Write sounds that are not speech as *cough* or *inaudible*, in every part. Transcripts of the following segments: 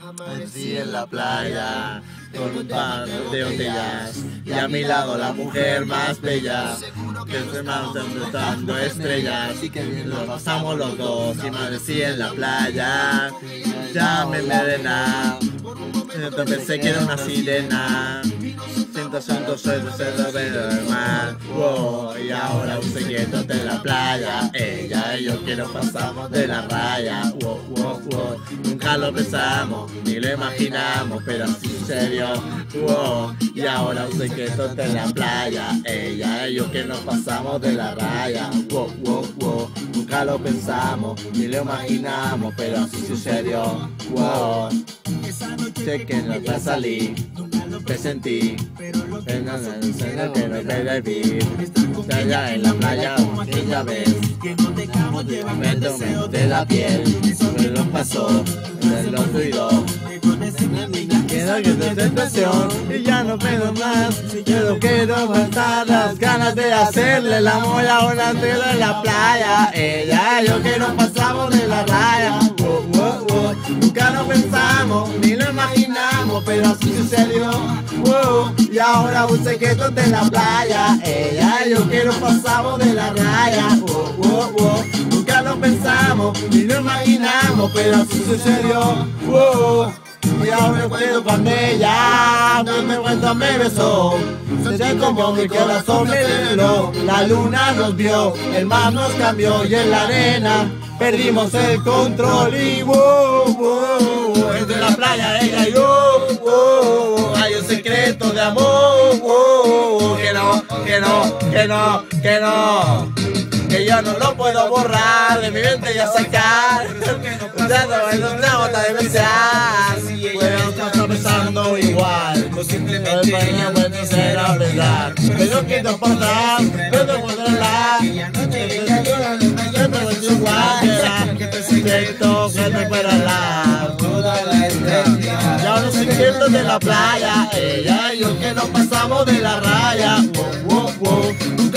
Amanecí en la playa con un par de botellas y a mi lado la mujer más bella que me están estrellas. Y que lo pasamos los dos y amanecí en la playa. Ya me merena pensé que era una sirena. Siento santo soy de ser del mar. Wow, y ahora un secreto de la playa. Ella y yo quiero pasamos de la raya. Wow, wow, wow. nunca lo pensamos ni lo imaginamos pero así serio wow, y ahora un secreto de la playa. Ella y yo que nos pasamos de la raya. Wow, wow, wow. nunca lo pensamos ni lo imaginamos pero así sucedió. Wow. sé que nos va a salir te sentí en la escena que no te vivir allá en la playa aquella vez me tomé la piel. me lo pasó me lo cuidó que de tentación. Y ya no puedo más yo no quiero aguantar las ganas de hacerle la mola a una en la playa. Ella y yo que nos pasamos de la raya. Nunca lo pensamos ni lo imaginamos pero así sucedió. Y ahora un secreto de la playa. Ella y yo que nos pasamos de la raya. Nunca lo pensamos ni lo imaginamos pero así sucedió y ahora estoy con ella, me cuenta me besó. Sentí como mi corazón me llenó. La luna nos vio, el mar nos cambió y en la arena perdimos el control y wow, wow. Entre la playa ella y yo, wow, hay un secreto de amor, wow, que no, que no, que no, que no que yo no lo puedo borrar de mi mente ya sacar. Ya no es una gota de desear. Puedo estar pensando igual. O simplemente ella puede ser a verdad. Pero que no importa, no te puedo hablar. Yo me voy igual. Que te siento que te puedo hablar. Ya no se siento de la playa. Ella y yo que nos pasamos de la raya.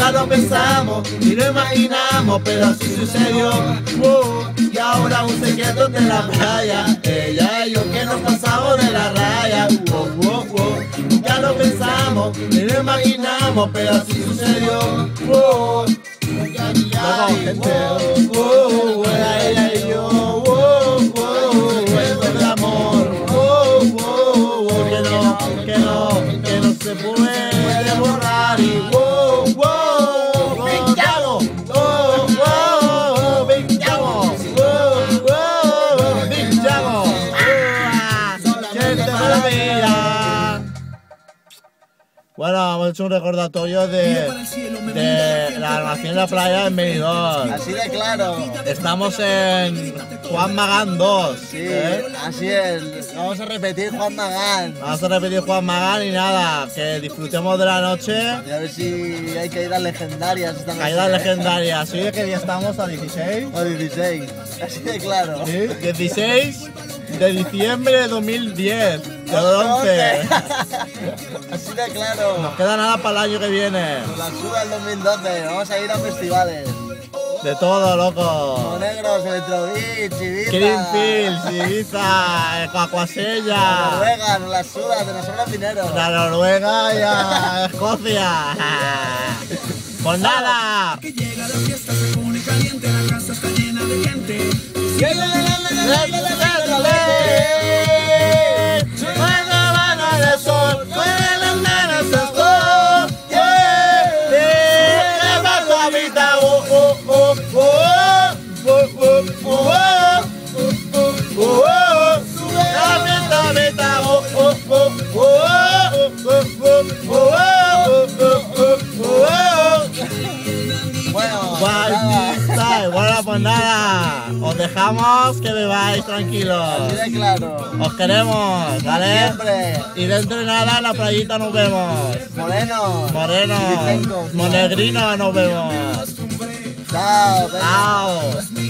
Nunca lo pensamos ni lo imaginamos, pero así sucedió. Wow. Y ahora un secreto de la playa. Ella y yo que nos pasamos de la raya. Wow, wow. Nunca lo pensamos ni lo imaginamos, pero así sucedió. Vamos, gente. Ella y yo. Es el amor. Que no, que no, que no se puede Bueno, hemos hecho un recordatorio de, de la almacén la playa en Benidorm. Así de claro. Estamos en Juan Magán 2. Sí, ¿eh? así es. Vamos a repetir Juan Magán. Vamos a repetir Juan Magán y nada, que disfrutemos de la noche. Y a ver si hay caídas legendarias esta noche. Caídas ¿eh? legendarias. ¿Sí? ¿Qué día estamos? ¿A 16? O 16. Así de claro. ¿Sí? 16 de diciembre de 2010. De 11. *laughs* Así de claro. Nos queda nada para el año que viene. Nos la suda el 2012. Vamos a ir a festivales. De todo, loco. Monegros, Electrobeach, Ibiza. Greenfields, Ibiza, Acuasella. Noruega, nos la suda, te nos sobra dinero. La Noruega y a *laughs* Escocia. Pues nada. Que llega la fiesta, se pone caliente, la casa está llena de gente. Bueno, pues nada, os dejamos que bebáis tranquilos. así de claro. Os queremos, ¿vale? Siempre. Y dentro de nada en la playita nos vemos. Moreno. Moreno, monegrino nos vemos. Chao. Chao.